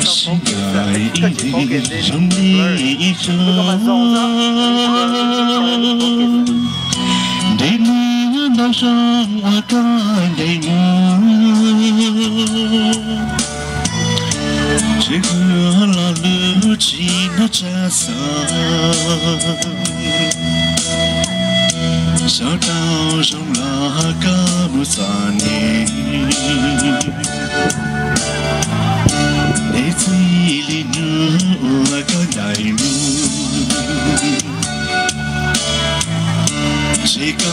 心爱的让你一生。Để mưa nó răng hoa ca đầy mưa Chỉ hứa là lửa chỉ nó cha xa Sao tao trong là ca mưa xa nè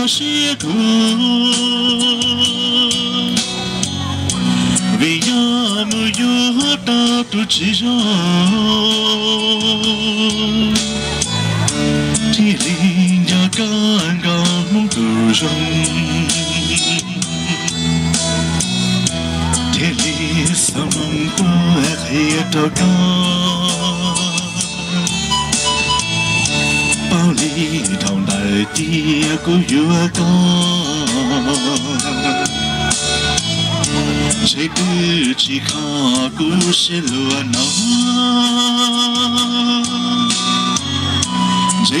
nàng khó vì do mưa gió ta tu chỉ cho thì linh cho con con muốn rong chỉ linh sao mong qua khi cho con bao đại tia của vua con sẽ cứ chỉ khó cú sẽ lùa sẽ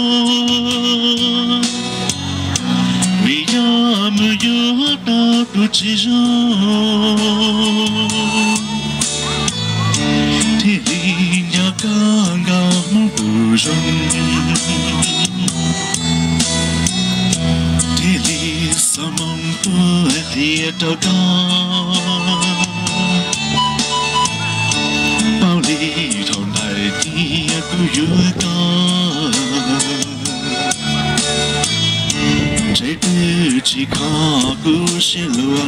sa mong tu hay cho con bao ly thầu này tia cứ dưới trái tư chỉ khó cứ sẽ lùa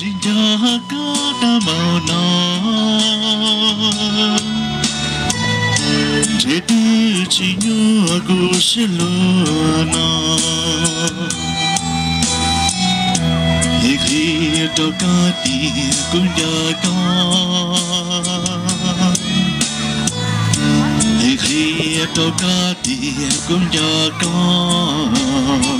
tư chỉ nhớ có ta màu nó trái tư chỉ nhớ cứ sẽ lùa nó cũng